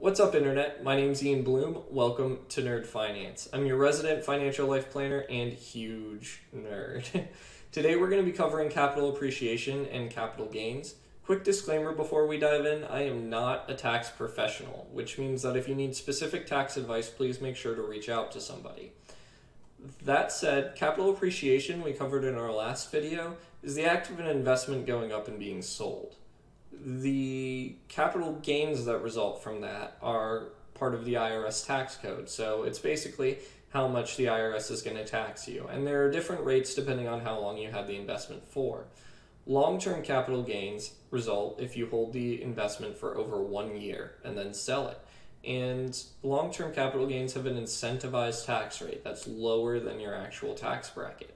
What's up, Internet? My name's Ian Bloom. Welcome to Nerd Finance. I'm your resident financial life planner and huge nerd. Today, we're going to be covering capital appreciation and capital gains. Quick disclaimer before we dive in I am not a tax professional, which means that if you need specific tax advice, please make sure to reach out to somebody. That said, capital appreciation, we covered in our last video, is the act of an investment going up and being sold the capital gains that result from that are part of the IRS tax code. So it's basically how much the IRS is going to tax you. And there are different rates depending on how long you had the investment for. Long term capital gains result if you hold the investment for over one year and then sell it. And long term capital gains have an incentivized tax rate that's lower than your actual tax bracket.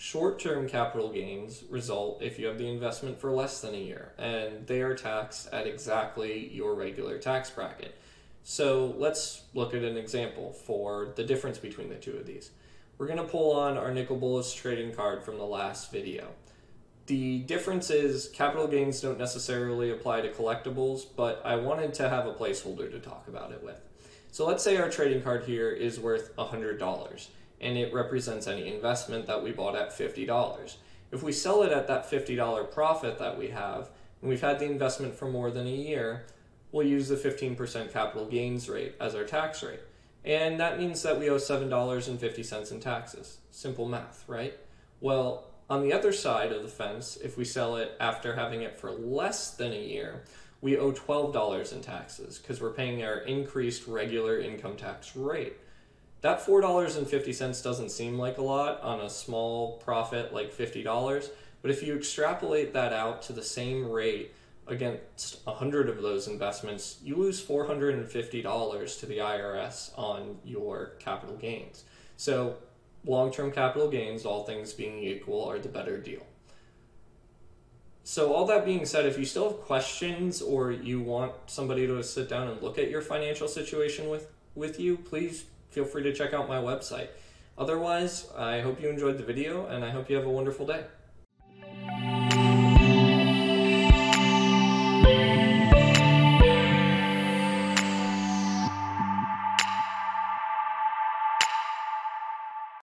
Short term capital gains result if you have the investment for less than a year, and they are taxed at exactly your regular tax bracket. So let's look at an example for the difference between the two of these. We're going to pull on our Nicol Bolas trading card from the last video. The difference is capital gains don't necessarily apply to collectibles, but I wanted to have a placeholder to talk about it with. So let's say our trading card here is worth $100 and it represents any investment that we bought at $50. If we sell it at that $50 profit that we have, and we've had the investment for more than a year, we'll use the 15% capital gains rate as our tax rate. And that means that we owe $7.50 in taxes. Simple math, right? Well, on the other side of the fence, if we sell it after having it for less than a year, we owe $12 in taxes because we're paying our increased regular income tax rate that $4.50 doesn't seem like a lot on a small profit like $50, but if you extrapolate that out to the same rate against 100 of those investments, you lose $450 to the IRS on your capital gains. So, long term capital gains, all things being equal, are the better deal. So, all that being said, if you still have questions or you want somebody to sit down and look at your financial situation with, with you, please feel free to check out my website. Otherwise, I hope you enjoyed the video and I hope you have a wonderful day.